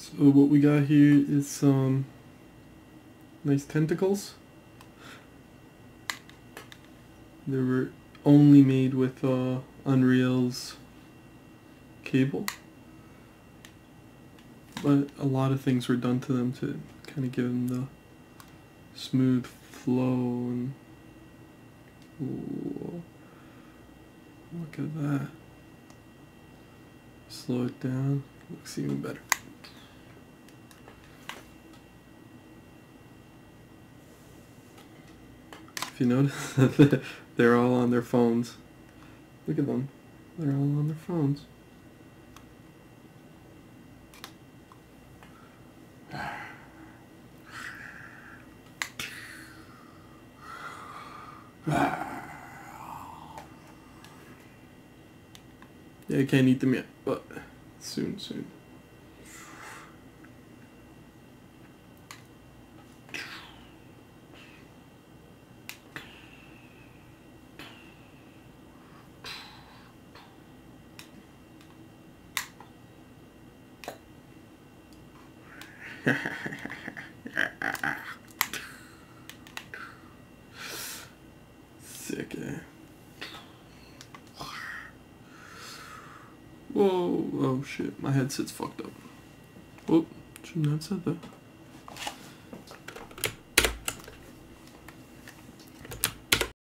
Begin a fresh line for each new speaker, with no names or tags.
So what we got here is some nice tentacles. They were only made with uh, Unreal's cable. But a lot of things were done to them to kind of give them the smooth flow and look at that. Slow it down, looks even better. You notice, they're all on their phones. Look at them. They're all on their phones. Yeah, I can't eat them yet, but soon, soon. Sick, eh? Whoa, oh shit, my headset's fucked up. Whoop, shouldn't have said that.